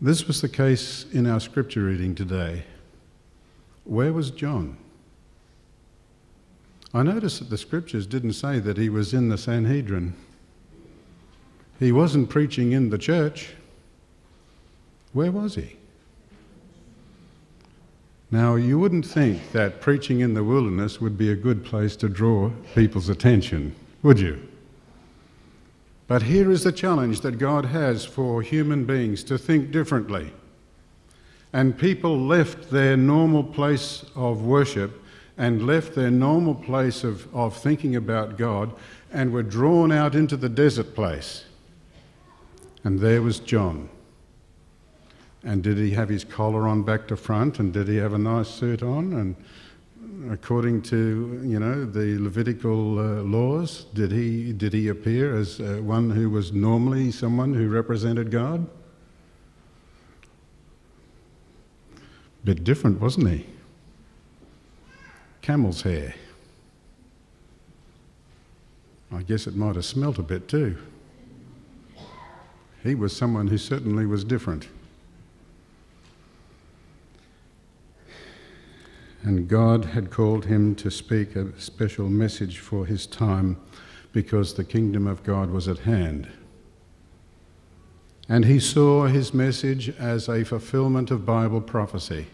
This was the case in our scripture reading today. Where was John? I noticed that the scriptures didn't say that he was in the Sanhedrin. He wasn't preaching in the church. Where was he? Now, you wouldn't think that preaching in the wilderness would be a good place to draw people's attention, would you? But here is the challenge that God has for human beings to think differently. And people left their normal place of worship and left their normal place of, of thinking about God and were drawn out into the desert place. And there was John. And did he have his collar on back to front? And did he have a nice suit on? And according to you know the Levitical uh, laws, did he did he appear as uh, one who was normally someone who represented God? Bit different, wasn't he? Camel's hair. I guess it might have smelt a bit too. He was someone who certainly was different. And God had called him to speak a special message for his time because the kingdom of God was at hand. And he saw his message as a fulfillment of Bible prophecy,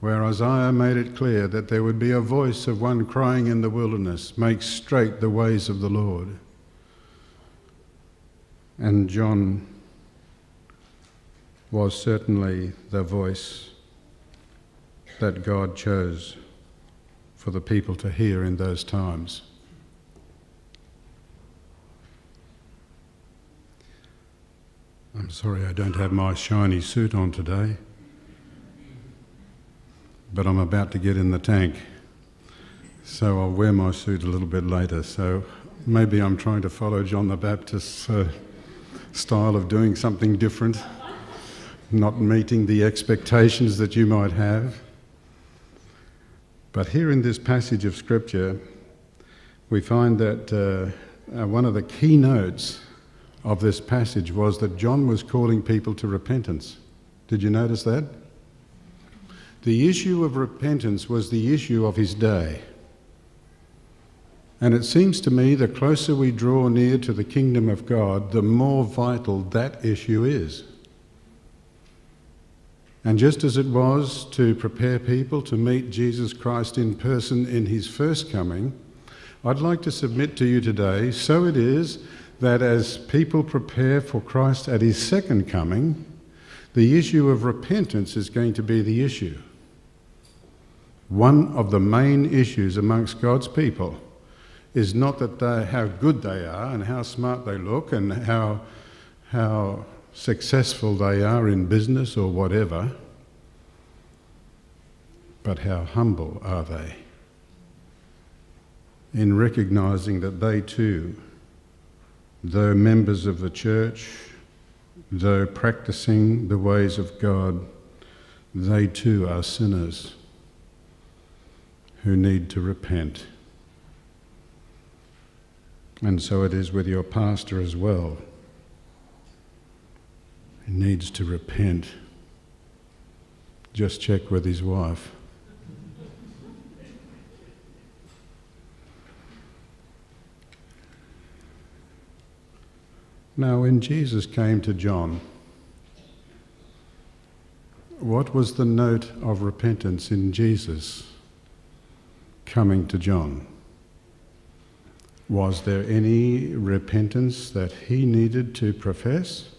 where Isaiah made it clear that there would be a voice of one crying in the wilderness, Make straight the ways of the Lord. And John was certainly the voice that God chose for the people to hear in those times. I'm sorry I don't have my shiny suit on today, but I'm about to get in the tank, so I'll wear my suit a little bit later. So maybe I'm trying to follow John the Baptist's uh, style of doing something different, not meeting the expectations that you might have. But here in this passage of Scripture, we find that uh, uh, one of the key notes of this passage was that John was calling people to repentance. Did you notice that? The issue of repentance was the issue of his day. And it seems to me the closer we draw near to the kingdom of God, the more vital that issue is. And just as it was to prepare people to meet Jesus Christ in person in his first coming, I'd like to submit to you today, so it is that as people prepare for Christ at his second coming, the issue of repentance is going to be the issue. One of the main issues amongst God's people is not that they, how good they are and how smart they look and how, how successful they are in business or whatever, but how humble are they in recognizing that they too, though members of the church, though practicing the ways of God, they too are sinners who need to repent. And so it is with your pastor as well needs to repent. Just check with his wife. Now, when Jesus came to John, what was the note of repentance in Jesus coming to John? Was there any repentance that he needed to profess?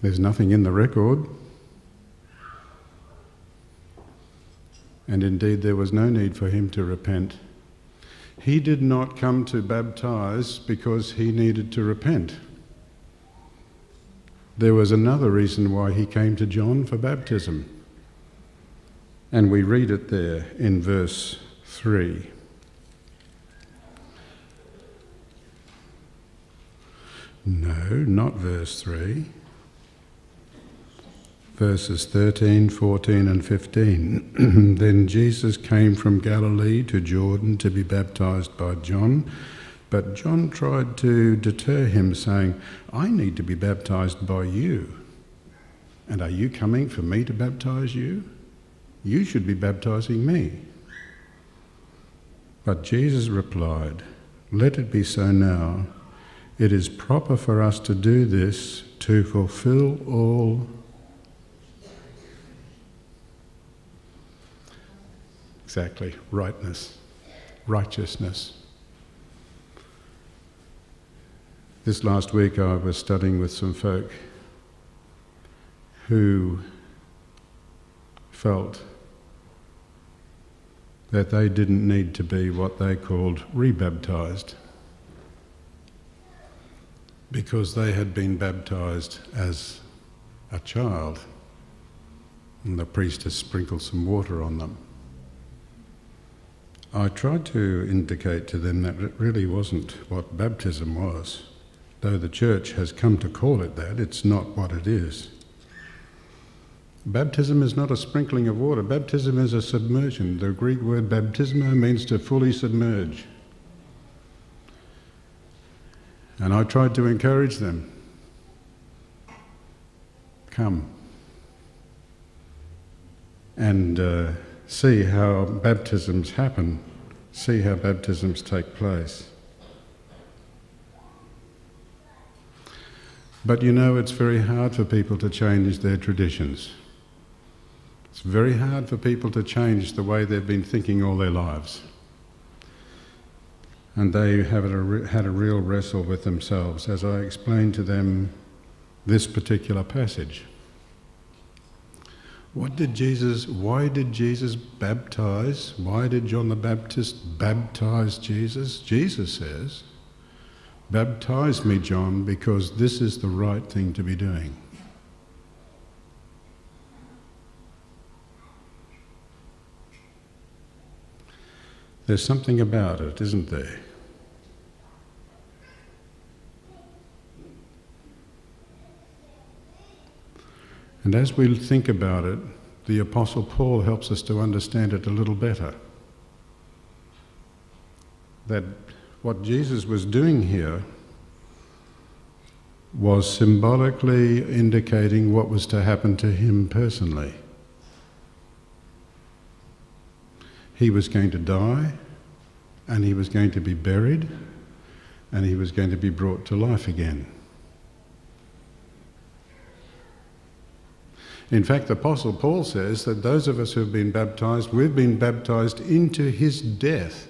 There's nothing in the record. And indeed, there was no need for him to repent. He did not come to baptize because he needed to repent. There was another reason why he came to John for baptism. And we read it there in verse 3. No, not verse 3 verses 13, 14, and 15. then Jesus came from Galilee to Jordan to be baptized by John. But John tried to deter him, saying, I need to be baptized by you. And are you coming for me to baptize you? You should be baptizing me. But Jesus replied, Let it be so now. It is proper for us to do this to fulfill all exactly rightness, righteousness. This last week I was studying with some folk who felt that they didn't need to be what they called rebaptized because they had been baptized as a child and the priest has sprinkled some water on them. I tried to indicate to them that it really wasn't what baptism was. Though the church has come to call it that, it's not what it is. Baptism is not a sprinkling of water, baptism is a submersion. The Greek word baptismo means to fully submerge. And I tried to encourage them come and uh, see how baptisms happen, see how baptisms take place. But you know, it's very hard for people to change their traditions. It's very hard for people to change the way they've been thinking all their lives. And they have had a real wrestle with themselves as I explained to them this particular passage. What did Jesus, why did Jesus baptize? Why did John the Baptist baptize Jesus? Jesus says, Baptize me, John, because this is the right thing to be doing. There's something about it, isn't there? And as we think about it, the Apostle Paul helps us to understand it a little better. That what Jesus was doing here was symbolically indicating what was to happen to him personally. He was going to die, and he was going to be buried, and he was going to be brought to life again. In fact, the Apostle Paul says that those of us who have been baptized, we've been baptized into his death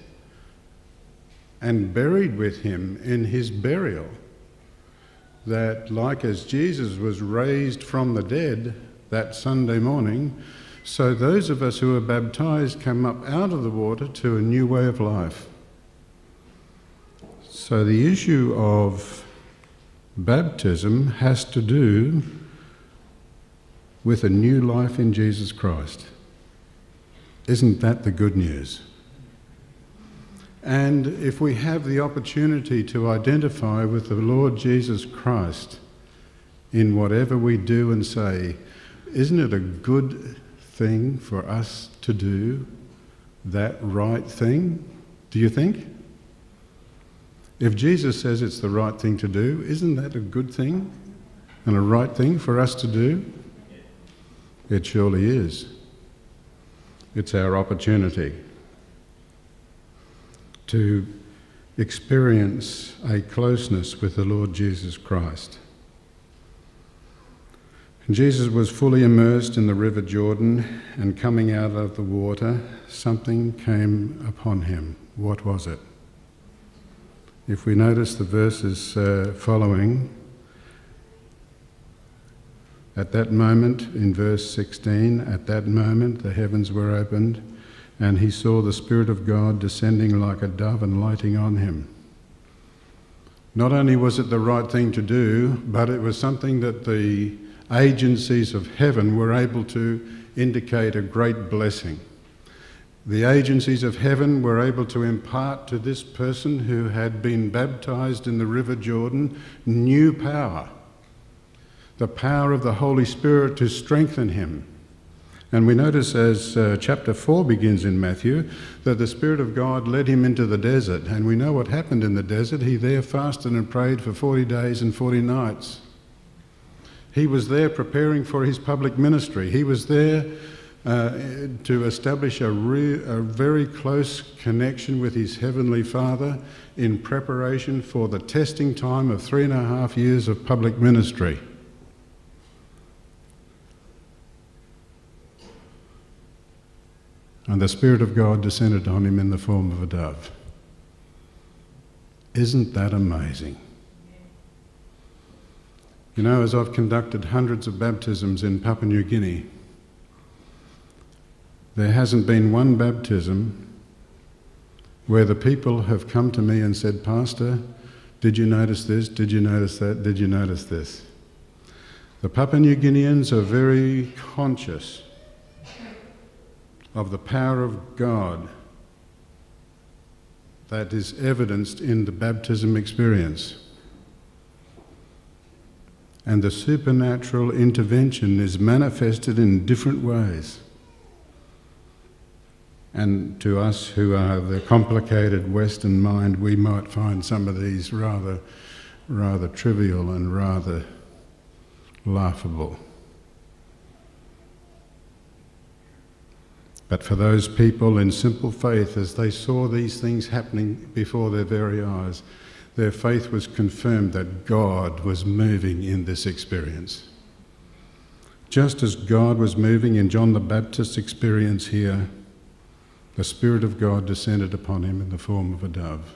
and buried with him in his burial. That, like as Jesus was raised from the dead that Sunday morning, so those of us who are baptized come up out of the water to a new way of life. So the issue of baptism has to do with a new life in Jesus Christ. Isn't that the good news? And if we have the opportunity to identify with the Lord Jesus Christ in whatever we do and say, isn't it a good thing for us to do that right thing? Do you think? If Jesus says it's the right thing to do, isn't that a good thing and a right thing for us to do? It surely is. It's our opportunity to experience a closeness with the Lord Jesus Christ. Jesus was fully immersed in the River Jordan, and coming out of the water, something came upon him. What was it? If we notice the verses uh, following, at that moment, in verse 16, at that moment the heavens were opened, and he saw the Spirit of God descending like a dove and lighting on him. Not only was it the right thing to do, but it was something that the agencies of heaven were able to indicate a great blessing. The agencies of heaven were able to impart to this person who had been baptized in the River Jordan new power, the power of the Holy Spirit to strengthen him And we notice as uh, chapter 4 begins in Matthew that the Spirit of God led him into the desert. And we know what happened in the desert. He there fasted and prayed for 40 days and 40 nights. He was there preparing for his public ministry. He was there uh, to establish a, re- a very close connection with his Heavenly Father in preparation for the testing time of three and a half years of public ministry. And the Spirit of God descended on him in the form of a dove. Isn't that amazing? You know, as I've conducted hundreds of baptisms in Papua New Guinea, there hasn't been one baptism where the people have come to me and said, Pastor, did you notice this? Did you notice that? Did you notice this? The Papua New Guineans are very conscious of the power of God that is evidenced in the baptism experience. And the supernatural intervention is manifested in different ways. And to us who are the complicated Western mind, we might find some of these rather, rather trivial and rather laughable. But for those people in simple faith, as they saw these things happening before their very eyes, their faith was confirmed that God was moving in this experience. Just as God was moving in John the Baptist's experience here, the Spirit of God descended upon him in the form of a dove.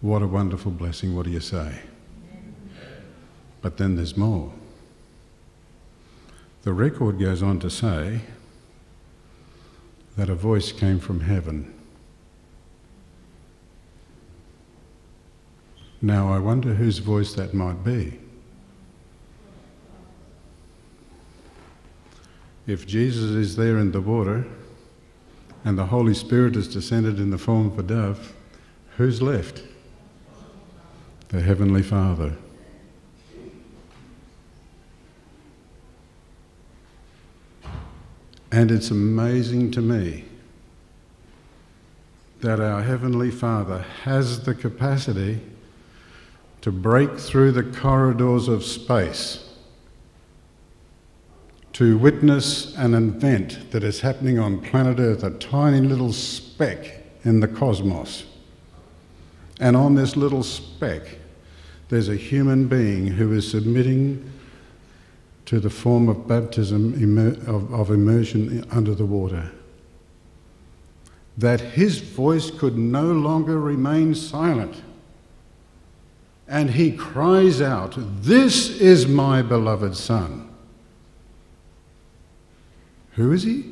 What a wonderful blessing, what do you say? But then there's more. The record goes on to say that a voice came from heaven. Now, I wonder whose voice that might be. If Jesus is there in the water and the Holy Spirit has descended in the form of a dove, who's left? The Heavenly Father. And it's amazing to me that our Heavenly Father has the capacity to break through the corridors of space to witness an event that is happening on planet Earth, a tiny little speck in the cosmos. And on this little speck, there's a human being who is submitting to the form of baptism of, immersion under the water. That his voice could no longer remain silent. And he cries out, This is my beloved Son. Who is he?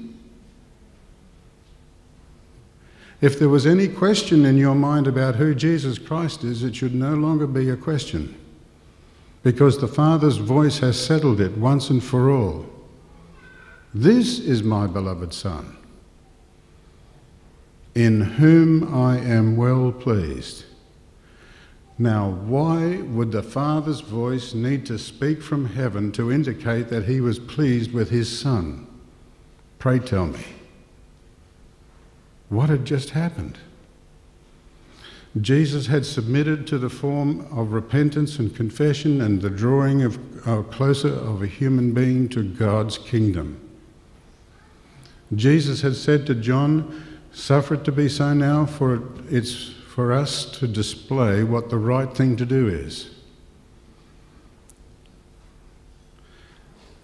If there was any question in your mind about who Jesus Christ is, it should no longer be a question because the Father's voice has settled it once and for all. This is my beloved Son, in whom I am well pleased. Now, why would the Father's voice need to speak from heaven to indicate that he was pleased with his Son? Pray tell me. What had just happened? Jesus had submitted to the form of repentance and confession and the drawing of uh, closer of a human being to God's kingdom. Jesus had said to John, Suffer it to be so now, for it's for us to display what the right thing to do is.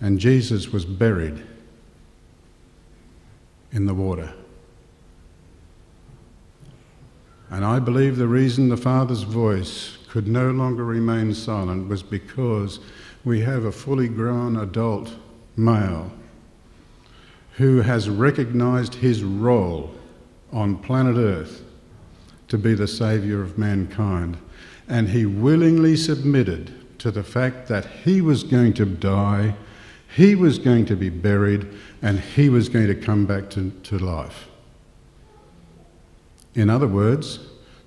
And Jesus was buried in the water. And I believe the reason the Father's voice could no longer remain silent was because we have a fully grown adult male who has recognized his role on planet Earth to be the Saviour of mankind. And he willingly submitted to the fact that he was going to die, he was going to be buried, and he was going to come back to, to life. In other words,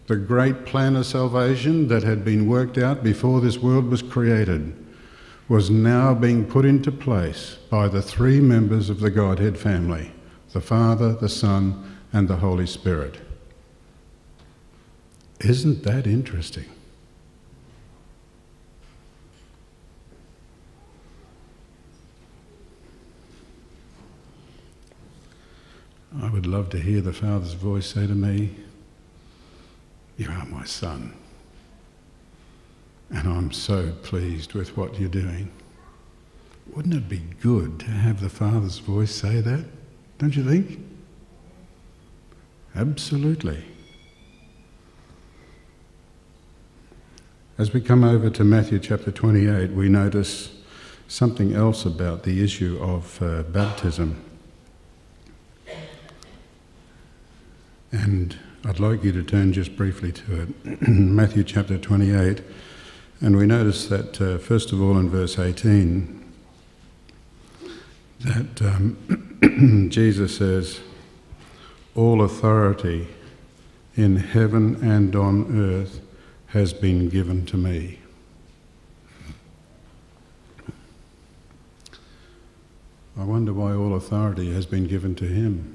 the great plan of salvation that had been worked out before this world was created was now being put into place by the three members of the Godhead family the Father, the Son, and the Holy Spirit. Isn't that interesting? I would love to hear the Father's voice say to me, You are my Son. And I'm so pleased with what you're doing. Wouldn't it be good to have the Father's voice say that? Don't you think? Absolutely. As we come over to Matthew chapter 28, we notice something else about the issue of uh, baptism. And I'd like you to turn just briefly to it. Matthew chapter 28. And we notice that, uh, first of all, in verse 18, that um, Jesus says, All authority in heaven and on earth has been given to me. I wonder why all authority has been given to him.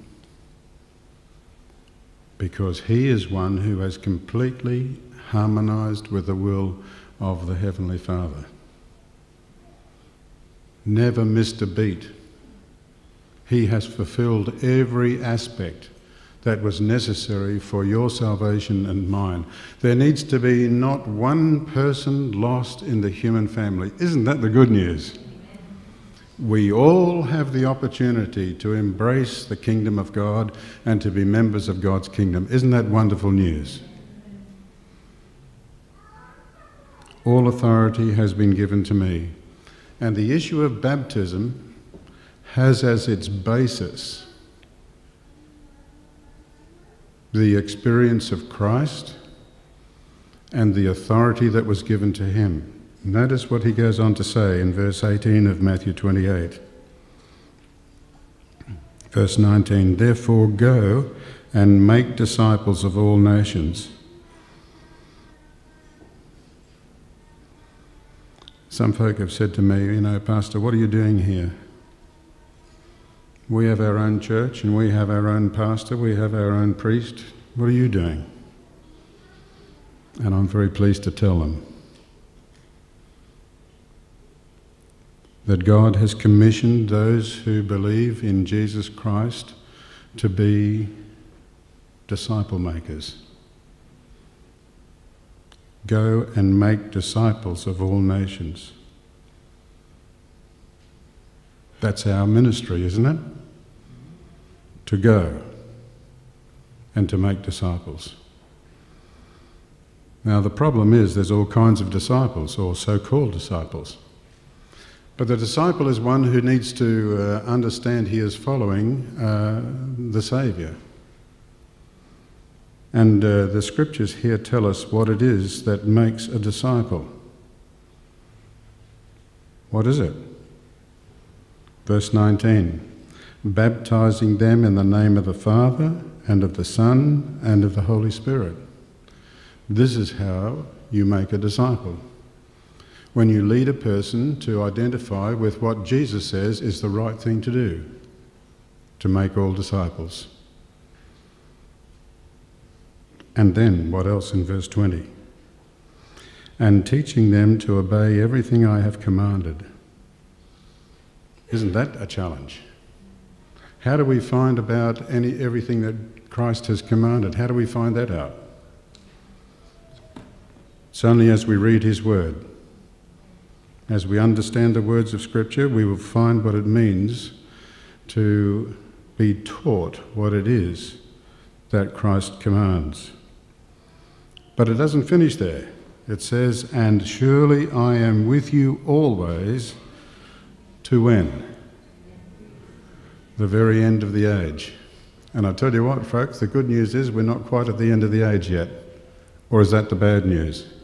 Because he is one who has completely harmonized with the will of the Heavenly Father. Never missed a beat. He has fulfilled every aspect that was necessary for your salvation and mine. There needs to be not one person lost in the human family. Isn't that the good news? We all have the opportunity to embrace the kingdom of God and to be members of God's kingdom. Isn't that wonderful news? All authority has been given to me. And the issue of baptism has as its basis the experience of Christ and the authority that was given to him. Notice what he goes on to say in verse 18 of Matthew 28. Verse 19 Therefore go and make disciples of all nations Some folk have said to me, you know, Pastor, what are you doing here? We have our own church and we have our own pastor, we have our own priest. What are you doing? And I'm very pleased to tell them that God has commissioned those who believe in Jesus Christ to be disciple makers. Go and make disciples of all nations. That's our ministry, isn't it? To go and to make disciples. Now, the problem is there's all kinds of disciples, or so called disciples. But the disciple is one who needs to uh, understand he is following uh, the Saviour. And uh, the scriptures here tell us what it is that makes a disciple. What is it? Verse 19 baptizing them in the name of the Father and of the Son and of the Holy Spirit. This is how you make a disciple. When you lead a person to identify with what Jesus says is the right thing to do, to make all disciples. And then, what else in verse 20? And teaching them to obey everything I have commanded. Isn't that a challenge? How do we find about any, everything that Christ has commanded? How do we find that out? It's only as we read His Word. As we understand the words of Scripture, we will find what it means to be taught what it is that Christ commands. But it doesn't finish there. It says, And surely I am with you always to when? The very end of the age. And I tell you what, folks, the good news is we're not quite at the end of the age yet. Or is that the bad news?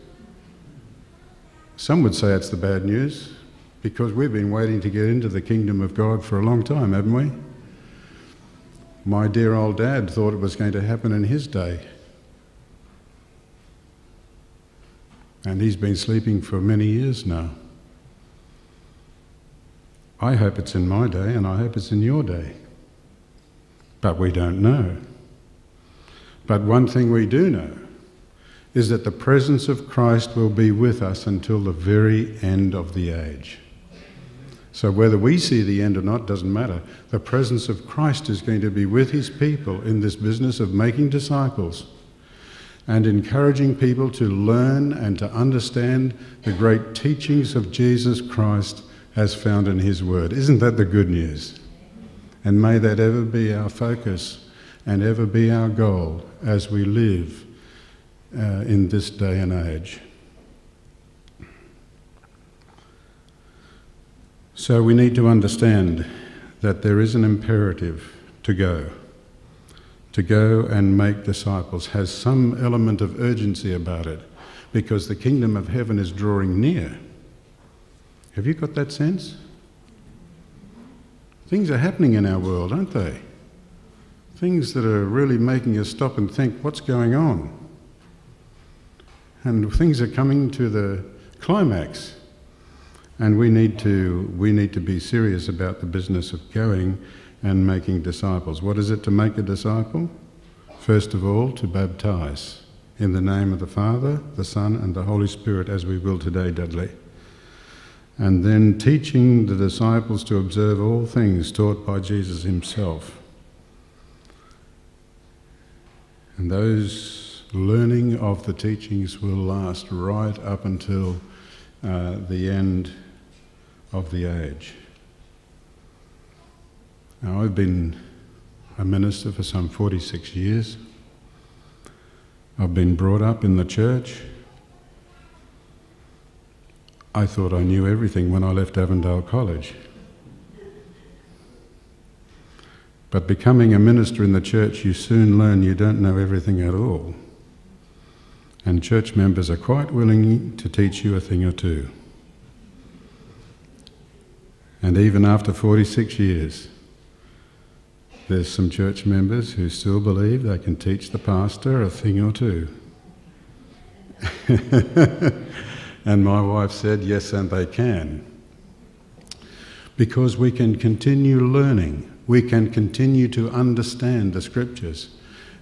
Some would say it's the bad news because we've been waiting to get into the kingdom of God for a long time, haven't we? My dear old dad thought it was going to happen in his day. And he's been sleeping for many years now. I hope it's in my day and I hope it's in your day. But we don't know. But one thing we do know is that the presence of Christ will be with us until the very end of the age. So whether we see the end or not doesn't matter. The presence of Christ is going to be with his people in this business of making disciples and encouraging people to learn and to understand the great teachings of Jesus Christ as found in his word. Isn't that the good news? And may that ever be our focus and ever be our goal as we live uh, in this day and age. So we need to understand that there is an imperative to go. To go and make disciples has some element of urgency about it because the kingdom of heaven is drawing near. Have you got that sense? Things are happening in our world, aren't they? Things that are really making us stop and think, what's going on? And things are coming to the climax. And we need to, we need to be serious about the business of going and making disciples. What is it to make a disciple? First of all, to baptize in the name of the Father, the Son, and the Holy Spirit, as we will today, Dudley. And then teaching the disciples to observe all things taught by Jesus himself. And those learning of the teachings will last right up until uh, the end of the age. Now, I've been a minister for some 46 years. I've been brought up in the church. I thought I knew everything when I left Avondale College. But becoming a minister in the church, you soon learn you don't know everything at all. And church members are quite willing to teach you a thing or two. And even after 46 years, there's some church members who still believe they can teach the pastor a thing or two. and my wife said, yes, and they can. Because we can continue learning, we can continue to understand the scriptures.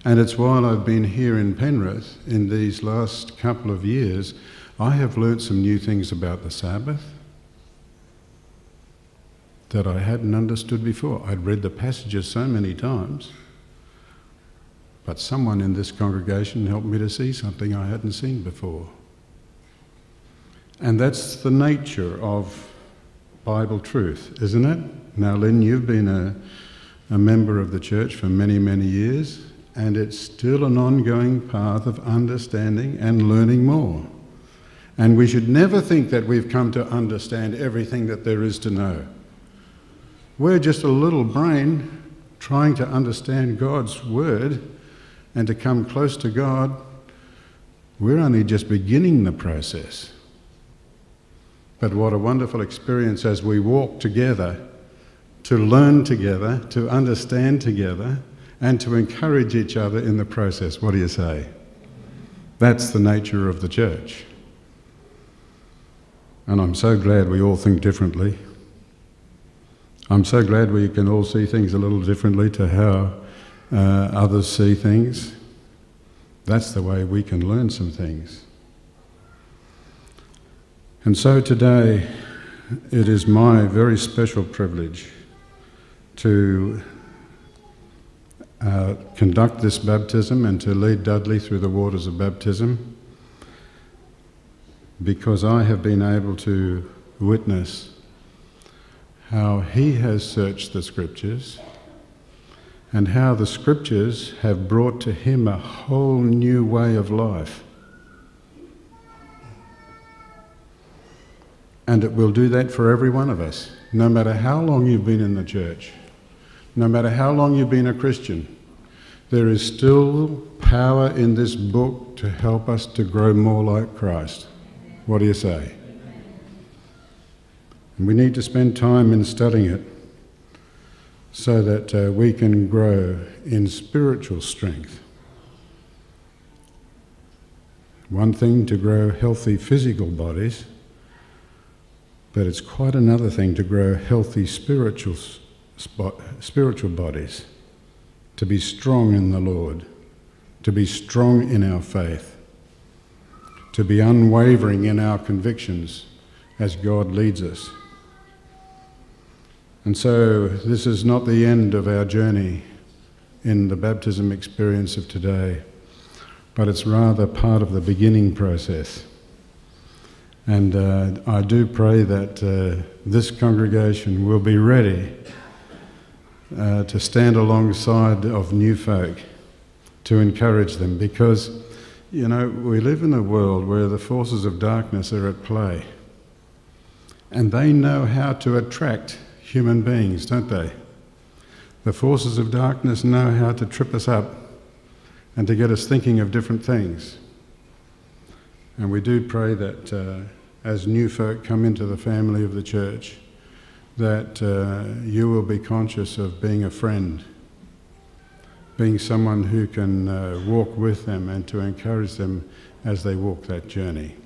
And it's while I've been here in Penrith in these last couple of years, I have learnt some new things about the Sabbath that I hadn't understood before. I'd read the passages so many times, but someone in this congregation helped me to see something I hadn't seen before. And that's the nature of Bible truth, isn't it? Now, Lynn, you've been a, a member of the church for many, many years, and it's still an ongoing path of understanding and learning more. And we should never think that we've come to understand everything that there is to know. We're just a little brain trying to understand God's word and to come close to God. We're only just beginning the process. But what a wonderful experience as we walk together to learn together, to understand together, and to encourage each other in the process. What do you say? That's the nature of the church. And I'm so glad we all think differently. I'm so glad we can all see things a little differently to how uh, others see things. That's the way we can learn some things. And so today, it is my very special privilege to uh, conduct this baptism and to lead Dudley through the waters of baptism because I have been able to witness how he has searched the scriptures and how the scriptures have brought to him a whole new way of life. And it will do that for every one of us, no matter how long you've been in the church, no matter how long you've been a Christian. There is still power in this book to help us to grow more like Christ. What do you say? And we need to spend time in studying it so that uh, we can grow in spiritual strength. One thing to grow healthy physical bodies, But it's quite another thing to grow healthy spiritual, spiritual bodies, to be strong in the Lord, to be strong in our faith, to be unwavering in our convictions as God leads us. And so, this is not the end of our journey in the baptism experience of today, but it's rather part of the beginning process. And uh, I do pray that uh, this congregation will be ready uh, to stand alongside of new folk to encourage them because, you know, we live in a world where the forces of darkness are at play. And they know how to attract human beings, don't they? The forces of darkness know how to trip us up and to get us thinking of different things. And we do pray that uh, as new folk come into the family of the church, that uh, you will be conscious of being a friend, being someone who can uh, walk with them and to encourage them as they walk that journey.